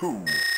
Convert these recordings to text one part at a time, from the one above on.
two.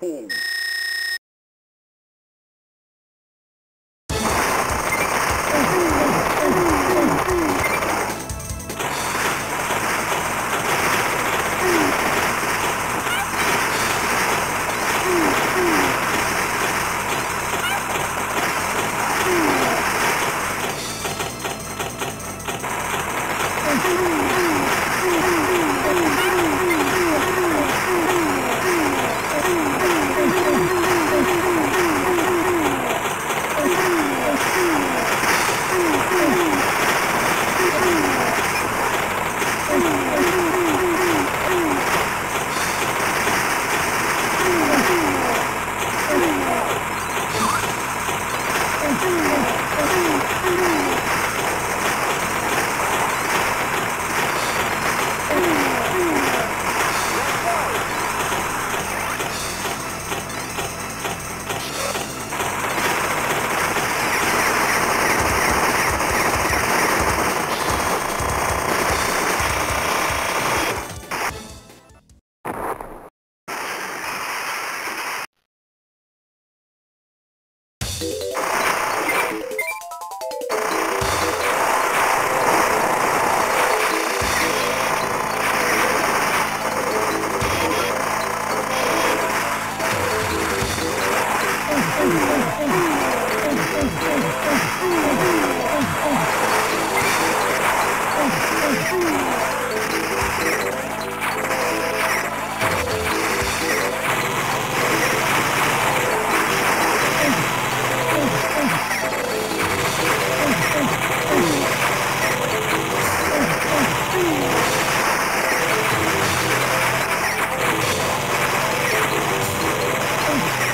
home.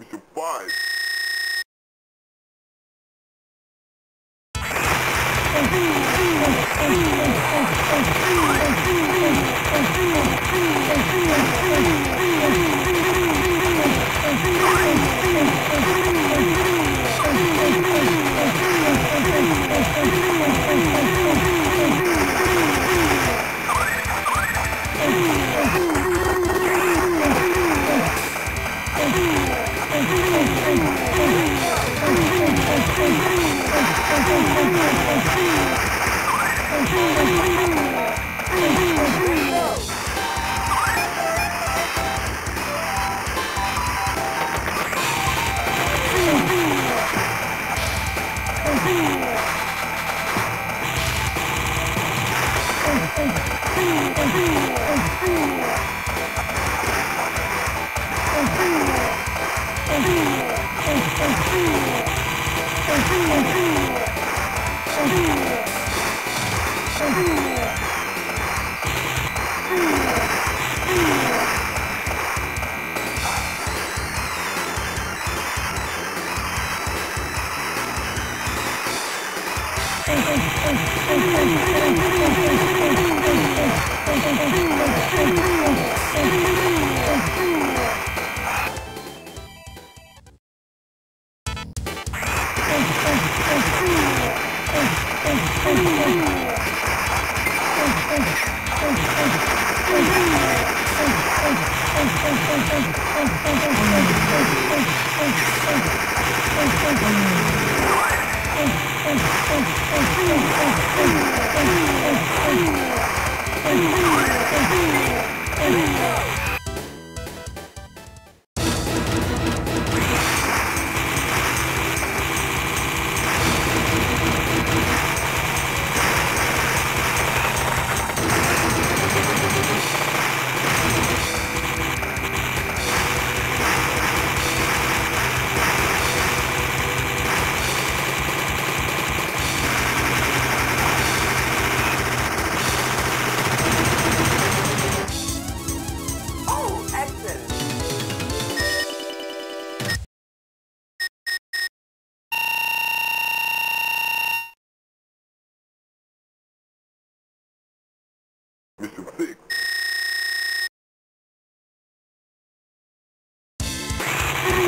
Mr. fight. Thank you.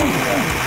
Yeah.